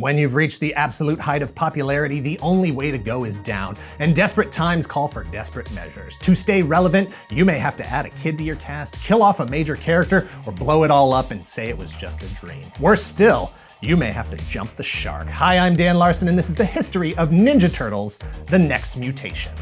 When you've reached the absolute height of popularity, the only way to go is down, and desperate times call for desperate measures. To stay relevant, you may have to add a kid to your cast, kill off a major character, or blow it all up and say it was just a dream. Worse still, you may have to jump the shark. Hi, I'm Dan Larson, and this is the history of Ninja Turtles The Next Mutation.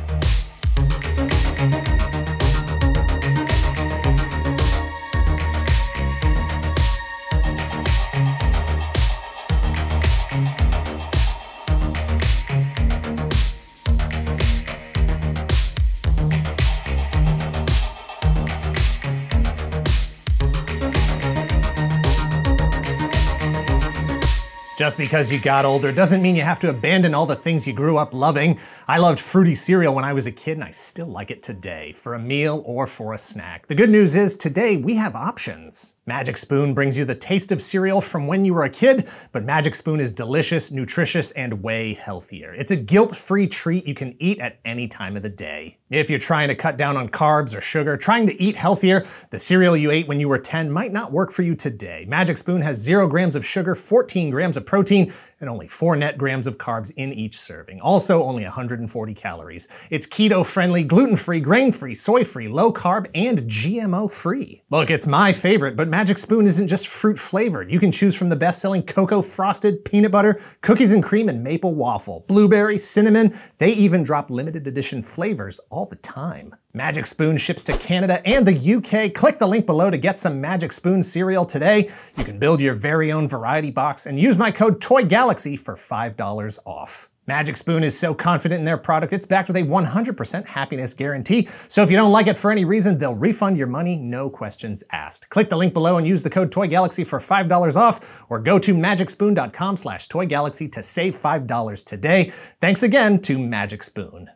Just because you got older doesn't mean you have to abandon all the things you grew up loving. I loved fruity cereal when I was a kid, and I still like it today, for a meal or for a snack. The good news is today we have options. Magic Spoon brings you the taste of cereal from when you were a kid, but Magic Spoon is delicious, nutritious, and way healthier. It's a guilt-free treat you can eat at any time of the day. If you're trying to cut down on carbs or sugar, trying to eat healthier, the cereal you ate when you were 10 might not work for you today. Magic Spoon has 0 grams of sugar, 14 grams of protein, and only 4 net grams of carbs in each serving. Also, only 140 calories. It's keto friendly, gluten free, grain free, soy free, low carb, and GMO free. Look, it's my favorite, but Magic Spoon isn't just fruit flavored. You can choose from the best selling cocoa frosted, peanut butter, cookies and cream, and maple waffle, blueberry, cinnamon. They even drop limited edition flavors all the time. Magic Spoon ships to Canada and the UK. Click the link below to get some Magic Spoon cereal today. You can build your very own variety box and use my code TOYGALAXY for $5 off. Magic Spoon is so confident in their product, it's backed with a 100% happiness guarantee. So if you don't like it for any reason, they'll refund your money, no questions asked. Click the link below and use the code TOYGALAXY for $5 off, or go to magicspoon.com slash TOYGALAXY to save $5 today. Thanks again to Magic Spoon.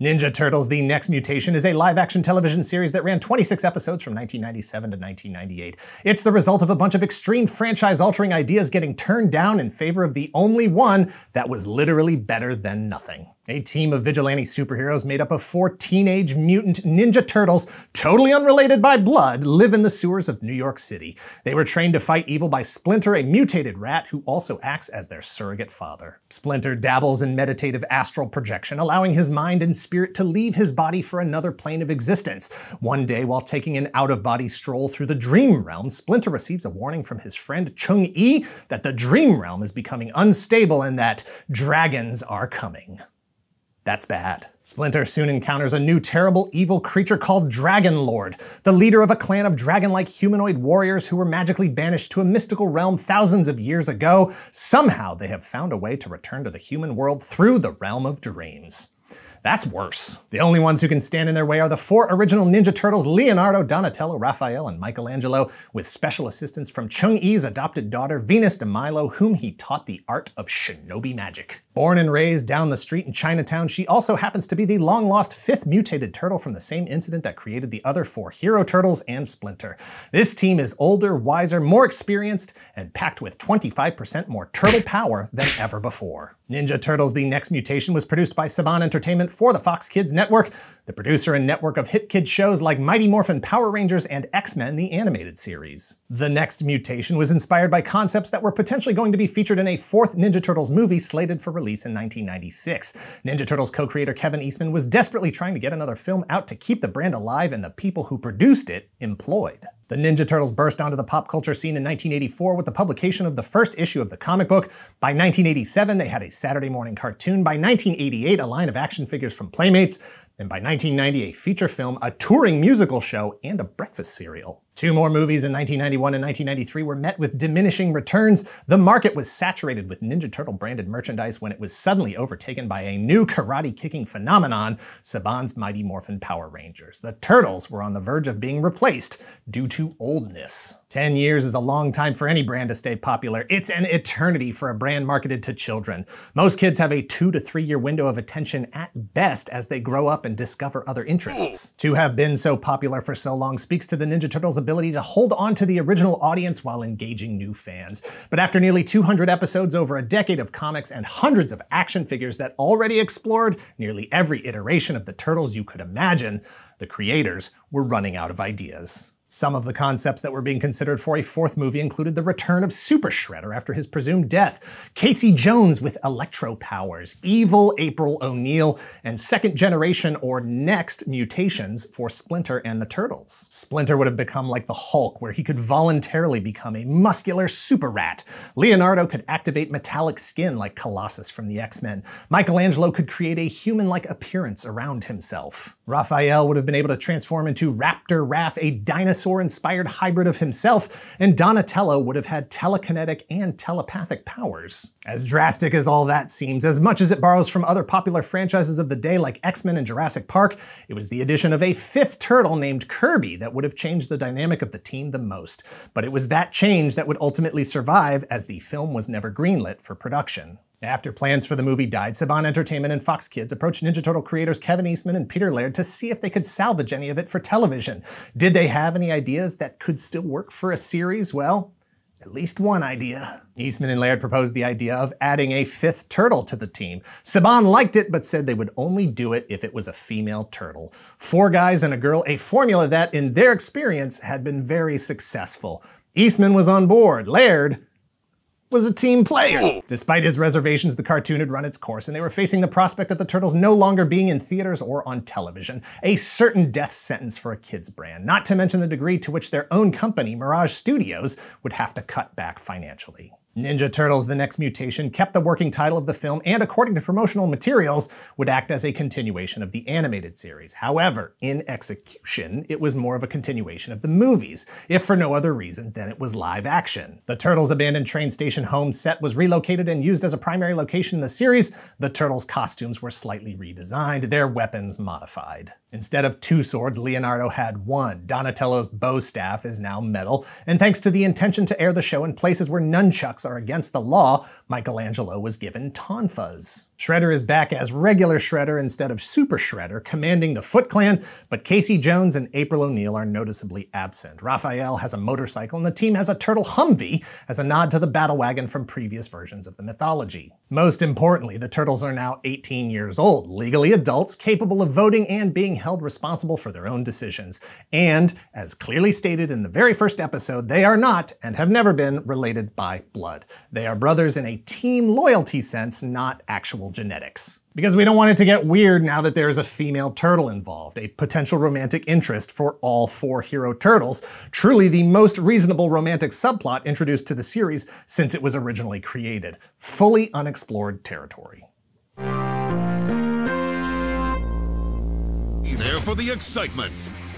Ninja Turtles The Next Mutation is a live action television series that ran 26 episodes from 1997 to 1998. It's the result of a bunch of extreme franchise altering ideas getting turned down in favor of the only one that was literally better than nothing. A team of vigilante superheroes made up of four teenage mutant ninja turtles, totally unrelated by blood, live in the sewers of New York City. They were trained to fight evil by Splinter, a mutated rat who also acts as their surrogate father. Splinter dabbles in meditative astral projection, allowing his mind and spirit to leave his body for another plane of existence. One day, while taking an out-of-body stroll through the dream realm, Splinter receives a warning from his friend Chung-E that the dream realm is becoming unstable and that dragons are coming. That's bad. Splinter soon encounters a new terrible evil creature called Dragon Lord, the leader of a clan of dragon-like humanoid warriors who were magically banished to a mystical realm thousands of years ago. Somehow they have found a way to return to the human world through the realm of dreams. That's worse. The only ones who can stand in their way are the four original Ninja Turtles Leonardo, Donatello, Raphael, and Michelangelo, with special assistance from Chung-E's adopted daughter, Venus de Milo, whom he taught the art of shinobi magic. Born and raised down the street in Chinatown, she also happens to be the long-lost fifth mutated turtle from the same incident that created the other four hero turtles and Splinter. This team is older, wiser, more experienced, and packed with 25% more turtle power than ever before. Ninja Turtles The Next Mutation was produced by Saban Entertainment for the Fox Kids Network, the producer and network of hit kid shows like Mighty Morphin Power Rangers and X-Men the animated series. The Next Mutation was inspired by concepts that were potentially going to be featured in a fourth Ninja Turtles movie slated for release in 1996. Ninja Turtles co-creator Kevin Eastman was desperately trying to get another film out to keep the brand alive and the people who produced it employed. The Ninja Turtles burst onto the pop culture scene in 1984 with the publication of the first issue of the comic book. By 1987, they had a Saturday morning cartoon. By 1988, a line of action figures from Playmates. And by 1990, a feature film, a touring musical show, and a breakfast cereal. Two more movies in 1991 and 1993 were met with diminishing returns. The market was saturated with Ninja Turtle branded merchandise when it was suddenly overtaken by a new karate kicking phenomenon, Saban's Mighty Morphin Power Rangers. The Turtles were on the verge of being replaced due to oldness. 10 years is a long time for any brand to stay popular. It's an eternity for a brand marketed to children. Most kids have a two to three year window of attention at best as they grow up and discover other interests. To have been so popular for so long speaks to the Ninja Turtles' ability to hold on to the original audience while engaging new fans. But after nearly 200 episodes over a decade of comics and hundreds of action figures that already explored nearly every iteration of the Turtles you could imagine, the creators were running out of ideas. Some of the concepts that were being considered for a fourth movie included the return of Super Shredder after his presumed death, Casey Jones with electro powers, evil April O'Neil, and second generation or next mutations for Splinter and the Turtles. Splinter would have become like the Hulk, where he could voluntarily become a muscular super rat. Leonardo could activate metallic skin like Colossus from the X-Men. Michelangelo could create a human-like appearance around himself. Raphael would have been able to transform into Raptor Raph, a dinosaur-inspired hybrid of himself, and Donatello would have had telekinetic and telepathic powers. As drastic as all that seems, as much as it borrows from other popular franchises of the day like X-Men and Jurassic Park, it was the addition of a fifth turtle named Kirby that would have changed the dynamic of the team the most. But it was that change that would ultimately survive as the film was never greenlit for production. After plans for the movie died, Saban Entertainment and Fox Kids approached Ninja Turtle creators Kevin Eastman and Peter Laird to see if they could salvage any of it for television. Did they have any ideas that could still work for a series? Well, at least one idea. Eastman and Laird proposed the idea of adding a fifth turtle to the team. Saban liked it, but said they would only do it if it was a female turtle. Four guys and a girl, a formula that, in their experience, had been very successful. Eastman was on board. Laird was a team player. Despite his reservations, the cartoon had run its course, and they were facing the prospect of the Turtles no longer being in theaters or on television. A certain death sentence for a kids brand, not to mention the degree to which their own company, Mirage Studios, would have to cut back financially. Ninja Turtles The Next Mutation kept the working title of the film and, according to promotional materials, would act as a continuation of the animated series. However, in execution, it was more of a continuation of the movies, if for no other reason than it was live action. The Turtles' abandoned train station home set was relocated and used as a primary location in the series. The Turtles' costumes were slightly redesigned, their weapons modified. Instead of two swords, Leonardo had one. Donatello's bow staff is now metal, and thanks to the intention to air the show in places where nunchucks are against the law, Michelangelo was given tonfas. Shredder is back as regular Shredder instead of Super Shredder, commanding the Foot Clan, but Casey Jones and April O'Neil are noticeably absent. Raphael has a motorcycle and the team has a turtle Humvee as a nod to the battle wagon from previous versions of the mythology. Most importantly, the turtles are now 18 years old, legally adults, capable of voting and being held responsible for their own decisions. And, as clearly stated in the very first episode, they are not, and have never been, related by blood. They are brothers in a team loyalty sense, not actual genetics. Because we don't want it to get weird now that there's a female turtle involved, a potential romantic interest for all four hero turtles, truly the most reasonable romantic subplot introduced to the series since it was originally created. Fully unexplored territory. Be there for the excitement.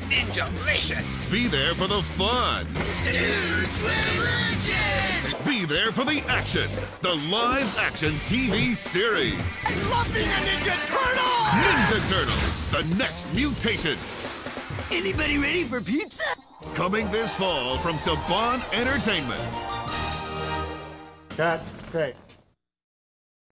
Ninjalicious! Be there for the fun. Dudes with lunches! Be there for the action. The live action TV series. I love being a Ninja Turtle! Ninja Turtles, the next mutation. Anybody ready for pizza? Coming this fall from Saban Entertainment. Cut. Great.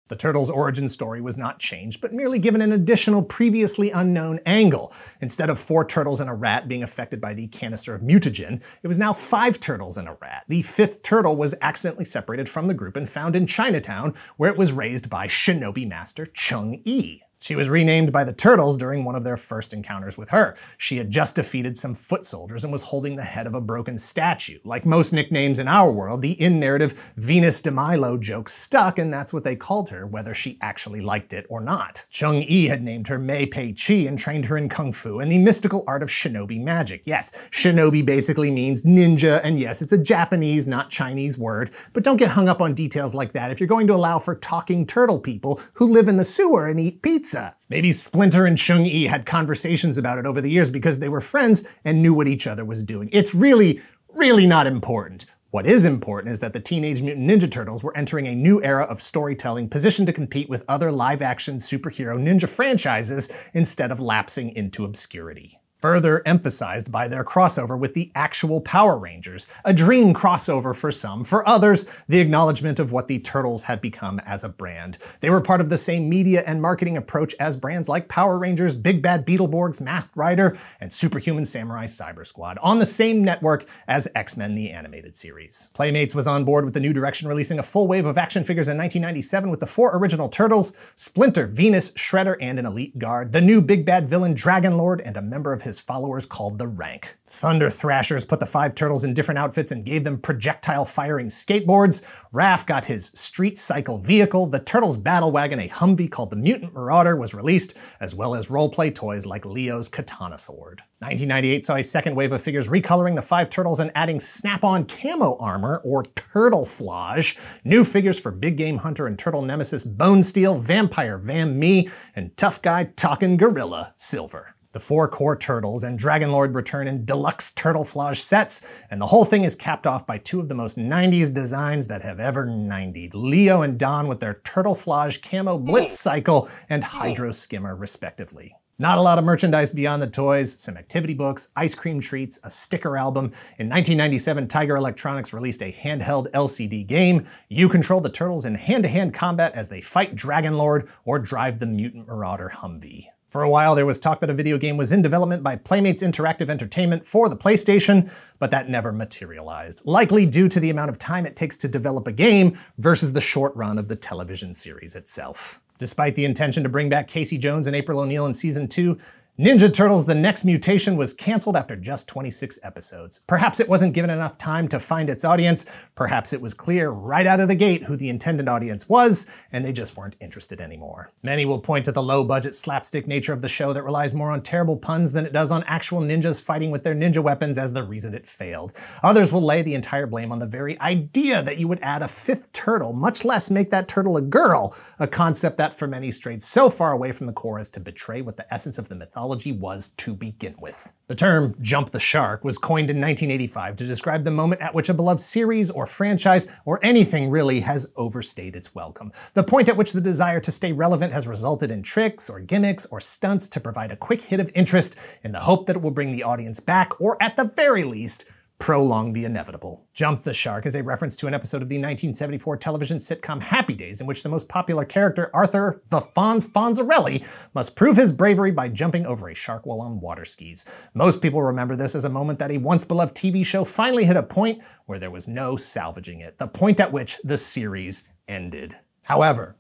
The Turtles' origin story was not changed, but merely given an additional previously unknown angle. Instead of four turtles and a rat being affected by the canister of mutagen, it was now five turtles and a rat. The fifth turtle was accidentally separated from the group and found in Chinatown, where it was raised by Shinobi Master Chung Yi. She was renamed by the Turtles during one of their first encounters with her. She had just defeated some foot soldiers and was holding the head of a broken statue. Like most nicknames in our world, the in-narrative Venus de Milo joke stuck, and that's what they called her, whether she actually liked it or not. Chung Yi had named her Mei Pei Chi and trained her in Kung Fu and the mystical art of shinobi magic. Yes, shinobi basically means ninja, and yes, it's a Japanese, not Chinese word, but don't get hung up on details like that if you're going to allow for talking turtle people who live in the sewer and eat pizza pizza. Maybe Splinter and Chung Yi had conversations about it over the years because they were friends and knew what each other was doing. It's really, really not important. What is important is that the Teenage Mutant Ninja Turtles were entering a new era of storytelling positioned to compete with other live-action superhero ninja franchises instead of lapsing into obscurity further emphasized by their crossover with the actual Power Rangers, a dream crossover for some, for others, the acknowledgement of what the Turtles had become as a brand. They were part of the same media and marketing approach as brands like Power Rangers, Big Bad Beetleborgs, Masked Rider, and Superhuman Samurai Cyber Squad, on the same network as X-Men the Animated Series. Playmates was on board with the new direction, releasing a full wave of action figures in 1997 with the four original Turtles, Splinter, Venus, Shredder, and an elite guard, the new Big Bad villain Dragon Lord, and a member of his his followers called the Rank. Thunder Thrashers put the five turtles in different outfits and gave them projectile firing skateboards. Raph got his street cycle vehicle. The Turtles battle wagon, a Humvee called the Mutant Marauder, was released, as well as roleplay toys like Leo's Katana Sword. 1998 saw a second wave of figures recoloring the five turtles and adding snap-on camo armor, or turtleflage, new figures for Big Game Hunter and Turtle Nemesis Bone Bonesteel, Vampire Vam Me, and Tough Guy Talkin' Gorilla Silver. The four core turtles and Dragonlord return in deluxe turtleflage sets, and the whole thing is capped off by two of the most 90s designs that have ever 90'd. Leo and Don with their turtleflage camo blitz cycle and hydro skimmer respectively. Not a lot of merchandise beyond the toys, some activity books, ice cream treats, a sticker album. In 1997, Tiger Electronics released a handheld LCD game. You control the turtles in hand-to-hand combat as they fight Dragonlord or drive the Mutant Marauder Humvee. For a while, there was talk that a video game was in development by Playmates Interactive Entertainment for the PlayStation, but that never materialized, likely due to the amount of time it takes to develop a game versus the short run of the television series itself. Despite the intention to bring back Casey Jones and April O'Neil in season 2, Ninja Turtles The Next Mutation was canceled after just 26 episodes. Perhaps it wasn't given enough time to find its audience, perhaps it was clear right out of the gate who the intended audience was, and they just weren't interested anymore. Many will point to the low budget slapstick nature of the show that relies more on terrible puns than it does on actual ninjas fighting with their ninja weapons as the reason it failed. Others will lay the entire blame on the very idea that you would add a fifth turtle, much less make that turtle a girl, a concept that for many strayed so far away from the core as to betray what the essence of the mythology technology was to begin with. The term jump the shark was coined in 1985 to describe the moment at which a beloved series or franchise or anything really has overstayed its welcome. The point at which the desire to stay relevant has resulted in tricks or gimmicks or stunts to provide a quick hit of interest in the hope that it will bring the audience back or at the very least prolong the inevitable. Jump the Shark is a reference to an episode of the 1974 television sitcom Happy Days, in which the most popular character, Arthur the Fonz Fonzarelli, must prove his bravery by jumping over a shark while on water skis. Most people remember this as a moment that a once beloved TV show finally hit a point where there was no salvaging it, the point at which the series ended. However,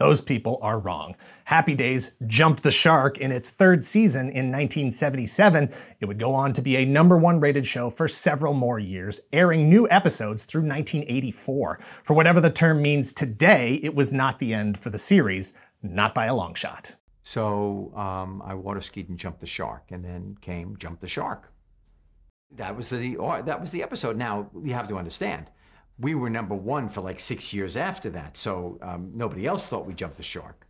those people are wrong. Happy Days jumped the shark in its third season in 1977. It would go on to be a number one rated show for several more years, airing new episodes through 1984. For whatever the term means today, it was not the end for the series, not by a long shot. So um, I water skied and jumped the shark, and then came Jump the Shark. That was the that was the episode. Now you have to understand we were number one for like six years after that. So um, nobody else thought we jumped the shark.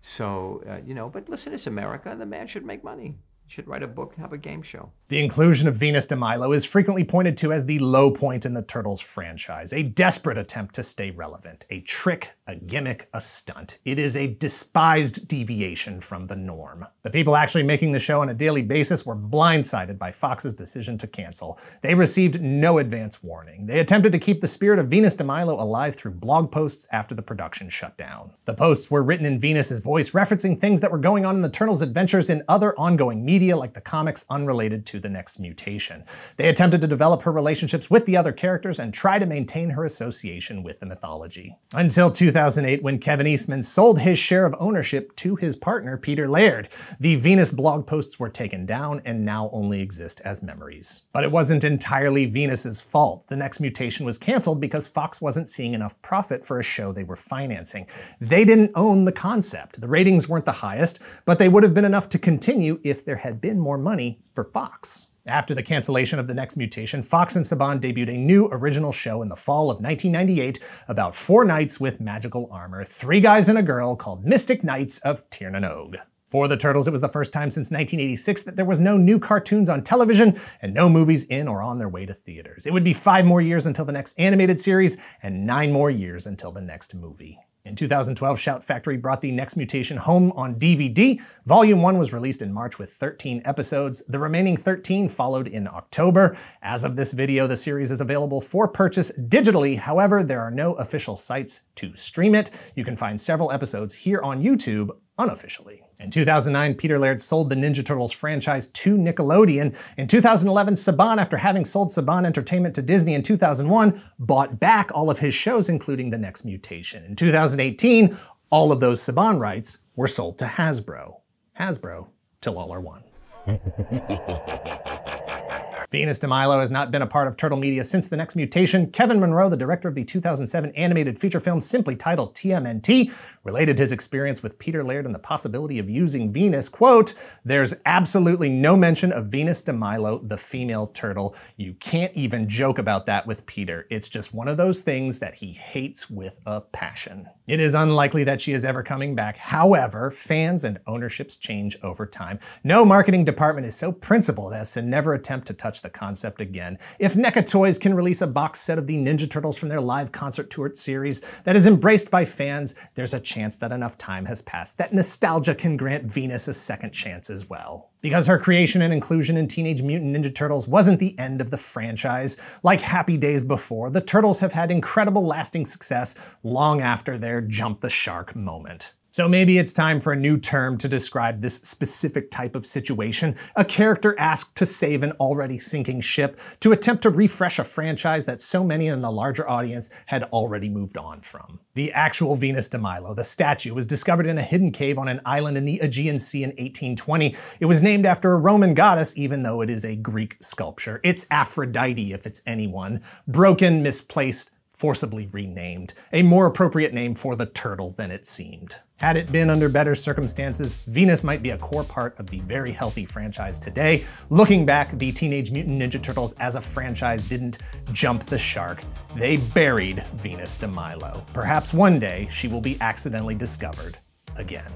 So, uh, you know, but listen, it's America and the man should make money should write a book, have a game show. The inclusion of Venus de Milo is frequently pointed to as the low point in the Turtles franchise, a desperate attempt to stay relevant, a trick, a gimmick, a stunt. It is a despised deviation from the norm. The people actually making the show on a daily basis were blindsided by Fox's decision to cancel. They received no advance warning. They attempted to keep the spirit of Venus de Milo alive through blog posts after the production shut down. The posts were written in Venus's voice, referencing things that were going on in the Turtles' adventures in other ongoing media media like the comics unrelated to the next mutation. They attempted to develop her relationships with the other characters and try to maintain her association with the mythology. Until 2008 when Kevin Eastman sold his share of ownership to his partner Peter Laird. The Venus blog posts were taken down and now only exist as memories. But it wasn't entirely Venus's fault. The next mutation was canceled because Fox wasn't seeing enough profit for a show they were financing. They didn't own the concept. The ratings weren't the highest, but they would have been enough to continue if there had had been more money for Fox. After the cancellation of The Next Mutation, Fox and Saban debuted a new original show in the fall of 1998 about four knights with magical armor, three guys and a girl called Mystic Knights of Tir Na Nog. For the Turtles, it was the first time since 1986 that there was no new cartoons on television and no movies in or on their way to theaters. It would be five more years until the next animated series and nine more years until the next movie. In 2012, Shout Factory brought the Next Mutation home on DVD. Volume 1 was released in March with 13 episodes. The remaining 13 followed in October. As of this video, the series is available for purchase digitally. However, there are no official sites to stream it. You can find several episodes here on YouTube unofficially. In 2009, Peter Laird sold the Ninja Turtles franchise to Nickelodeon. In 2011, Saban, after having sold Saban Entertainment to Disney in 2001, bought back all of his shows, including The Next Mutation. In 2018, all of those Saban rights were sold to Hasbro. Hasbro, till all are one. Venus de Milo has not been a part of Turtle Media since The Next Mutation. Kevin Munroe, the director of the 2007 animated feature film simply titled TMNT, related his experience with Peter Laird and the possibility of using Venus. Quote, There's absolutely no mention of Venus de Milo, the female turtle. You can't even joke about that with Peter. It's just one of those things that he hates with a passion. It is unlikely that she is ever coming back. However, fans and ownerships change over time. No marketing department is so principled as to never attempt to the concept again. If NECA Toys can release a box set of the Ninja Turtles from their live concert tour series that is embraced by fans, there's a chance that enough time has passed that nostalgia can grant Venus a second chance as well. Because her creation and inclusion in Teenage Mutant Ninja Turtles wasn't the end of the franchise. Like Happy Days before, the Turtles have had incredible lasting success long after their jump the shark moment. So maybe it's time for a new term to describe this specific type of situation. A character asked to save an already sinking ship, to attempt to refresh a franchise that so many in the larger audience had already moved on from. The actual Venus de Milo, the statue, was discovered in a hidden cave on an island in the Aegean Sea in 1820. It was named after a Roman goddess, even though it is a Greek sculpture. It's Aphrodite, if it's anyone. Broken, misplaced, forcibly renamed. A more appropriate name for the turtle than it seemed. Had it been under better circumstances, Venus might be a core part of the very healthy franchise today. Looking back, the Teenage Mutant Ninja Turtles as a franchise didn't jump the shark. They buried Venus de Milo. Perhaps one day she will be accidentally discovered again.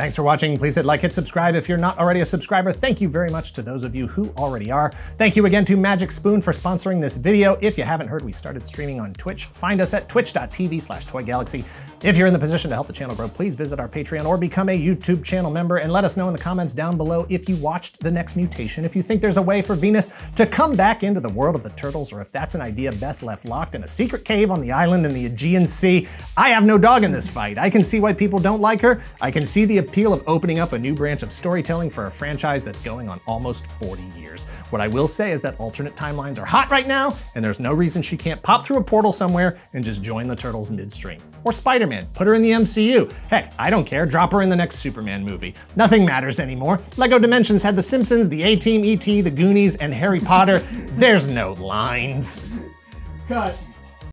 Thanks for watching. Please hit like, hit subscribe if you're not already a subscriber. Thank you very much to those of you who already are. Thank you again to Magic Spoon for sponsoring this video. If you haven't heard, we started streaming on Twitch. Find us at twitch.tv slash toygalaxy. If you're in the position to help the channel grow, please visit our Patreon or become a YouTube channel member and let us know in the comments down below if you watched The Next Mutation, if you think there's a way for Venus to come back into the world of the turtles, or if that's an idea best left locked in a secret cave on the island in the Aegean Sea. I have no dog in this fight. I can see why people don't like her. I can see the appeal of opening up a new branch of storytelling for a franchise that's going on almost 40 years. What I will say is that alternate timelines are hot right now, and there's no reason she can't pop through a portal somewhere and just join the turtles midstream. Or Spider-Man, put her in the MCU. Heck, I don't care, drop her in the next Superman movie. Nothing matters anymore. LEGO Dimensions had The Simpsons, The A-Team, E.T., The Goonies, and Harry Potter. There's no lines. Cut.